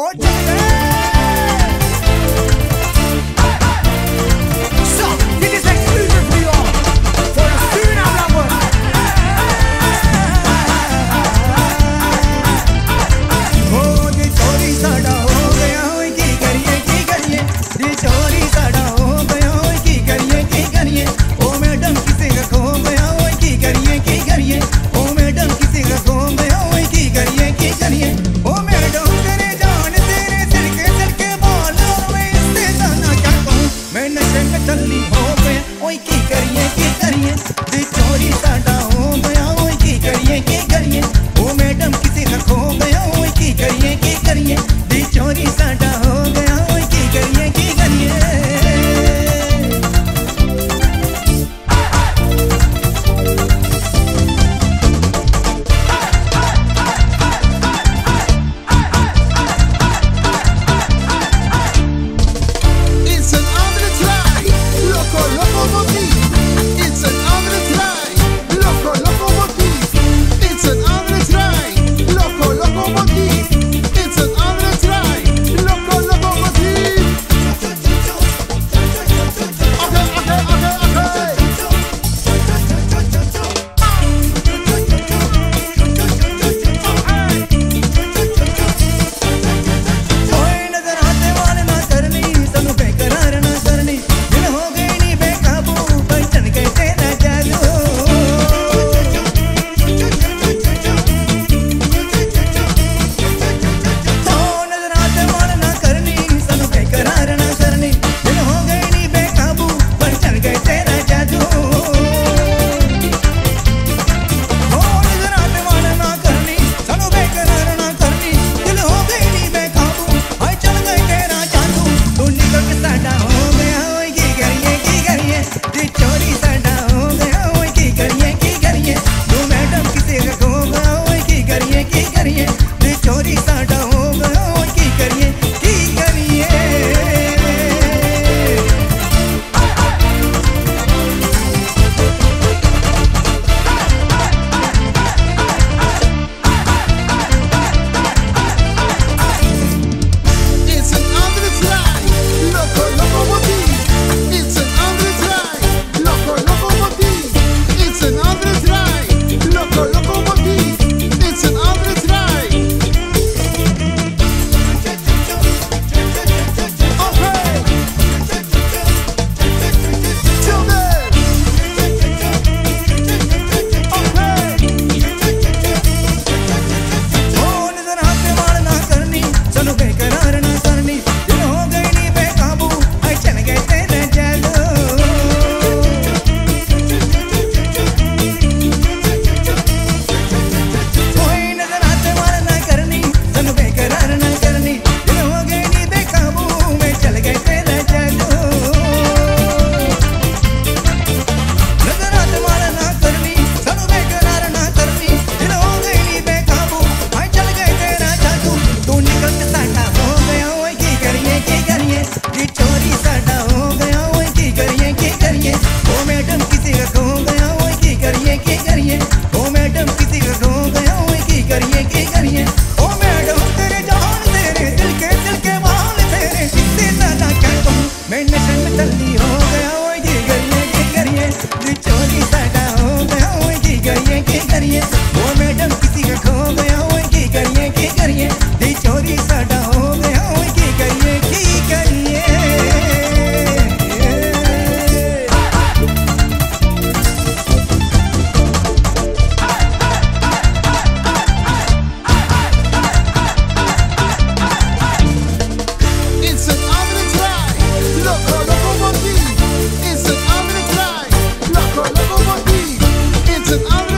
Oye. कोई की करिए की करिए। करिए। वो मैडम किसी का खो गया हो की करिए की करिए। दी चोरी साडा हो गया हो की करिए की करिए। It's an